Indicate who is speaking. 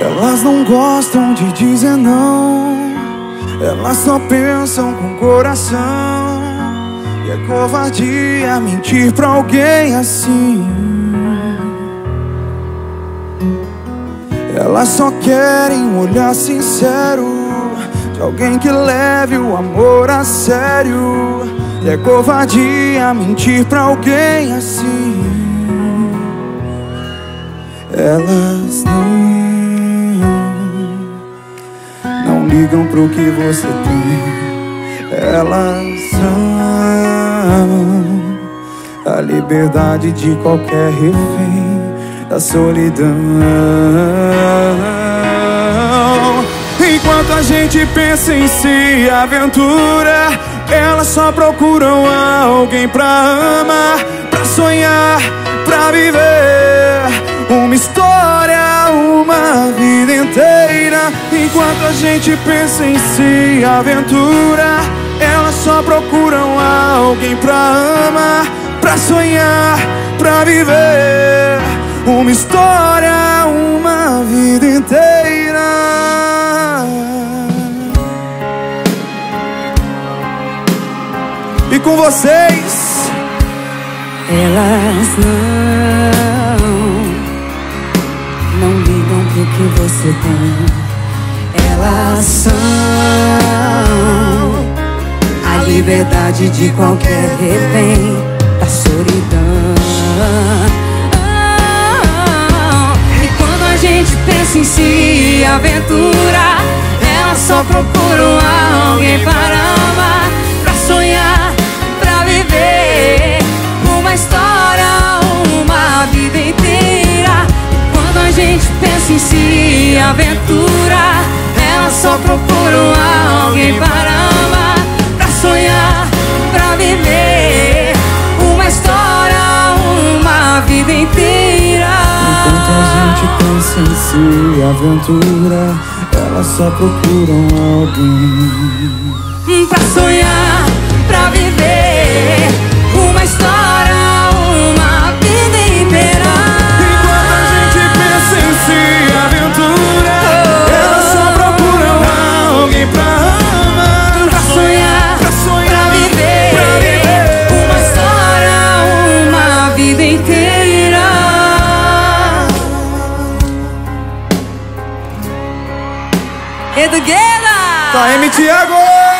Speaker 1: Elas não gostam de dizer não, elas só pensam com o coração. E é covardia mentir pra alguém assim. Elas só querem um olhar sincero de alguém que leve o amor a sério. E é covardia mentir pra alguém assim. Elas não, ligam pro que você tem. Elas são a liberdade de qualquer refém da solidão. Enquanto a gente pensa em si, aventura, elas só procuram alguém pra amar, pra sonhar, pra viver uma história, Enquanto a gente pensa em si, aventura, elas só procuram alguém pra amar, pra sonhar, pra viver uma história, uma vida inteira. E com vocês,
Speaker 2: elas não, não ligam pro que você tem. A liberdade de qualquer refém da solidão. E quando a gente pensa em si, aventura, elas só procuram alguém para amar, pra sonhar viver uma história, uma vida inteira. E quando a gente pensa em si, aventura, só procuram alguém para amar, pra sonhar, pra viver uma história, uma vida inteira.
Speaker 1: Enquanto a gente pensa em si, aventura, elas só procuram alguém
Speaker 2: pra sonhar, pra viver Edu
Speaker 1: Guela! Tá, M. Thiago!